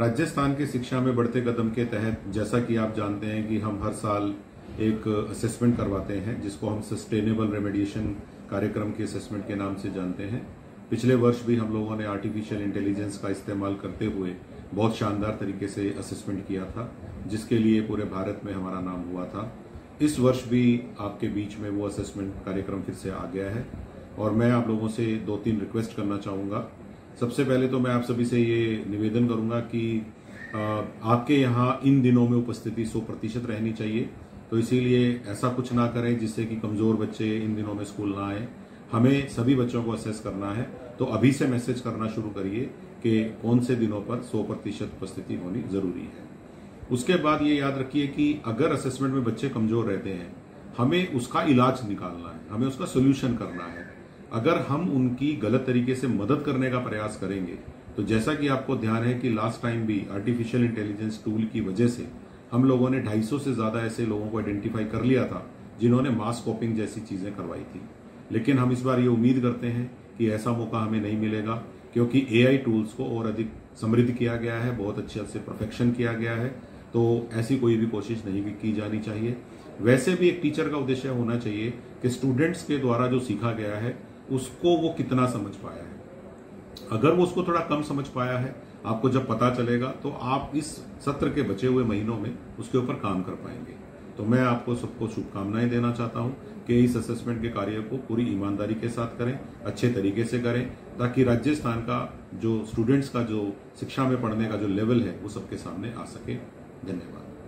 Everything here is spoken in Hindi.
राजस्थान के शिक्षा में बढ़ते कदम के तहत, जैसा कि आप जानते हैं कि हम हर साल एक असेसमेंट करवाते हैं, जिसको हम सस्टेनेबल रेमेडिएशन कार्यक्रम के असेसमेंट के नाम से जानते हैं। पिछले वर्ष भी हम लोगों ने आर्टिफिशियल इंटेलिजेंस का इस्तेमाल करते हुए बहुत शानदार तरीके से असेसमेंट किया था, जिसके लिए पूरे भारत में हमारा नाम हुआ था। इस वर्ष भी आपके बीच में वो असेसमेंट कार्यक्रम फिर से आ गया है। और मैं आप लोगों से दो तीन रिक्वेस्ट करना चाहूँगा। सबसे पहले तो मैं आप सभी से ये निवेदन करूँगा कि आपके यहाँ इन दिनों में उपस्थिति 100 प्रतिशत रहनी चाहिए। तो इसीलिए ऐसा कुछ ना करें जिससे कि कमज़ोर बच्चे इन दिनों में स्कूल ना आए। हमें सभी बच्चों को असेस करना है। तो अभी से मैसेज करना शुरू करिए कि कौन से दिनों पर 100 प्रतिशत उपस्थिति होनी ज़रूरी है। उसके बाद ये याद रखिए कि अगर असेसमेंट में बच्चे कमज़ोर रहते हैं, हमें उसका इलाज निकालना है, हमें उसका सोल्यूशन करना है। अगर हम उनकी गलत तरीके से मदद करने का प्रयास करेंगे तो जैसा कि आपको ध्यान है कि लास्ट टाइम भी आर्टिफिशियल इंटेलिजेंस टूल की वजह से हम लोगों ने 250 से ज़्यादा ऐसे लोगों को आइडेंटिफाई कर लिया था, जिन्होंने मास कॉपिंग जैसी चीज़ें करवाई थी। लेकिन हम इस बार ये उम्मीद करते हैं कि ऐसा मौका हमें नहीं मिलेगा, क्योंकि एआई टूल्स को और अधिक समृद्ध किया गया है, बहुत अच्छे से परफेक्शन किया गया है तो ऐसी कोई भी कोशिश नहीं भी की जानी चाहिए। वैसे भी एक टीचर का उद्देश्य होना चाहिए कि स्टूडेंट्स के द्वारा जो सीखा गया है उसको वो कितना समझ पाया है? अगर वो उसको थोड़ा कम समझ पाया है, आपको जब पता चलेगा तो आप इस सत्र के बचे हुए महीनों में उसके ऊपर काम कर पाएँगे। तो मैं आपको सबको शुभकामनाएँ देना चाहता हूँ कि इस असेसमेंट के कार्य को पूरी ईमानदारी के साथ करें, अच्छे तरीके से करें, ताकि राजस्थान का जो स्टूडेंट्स का जो शिक्षा में पढ़ने का जो लेवल है, वो सबके सामने आ सके। धन्यवाद।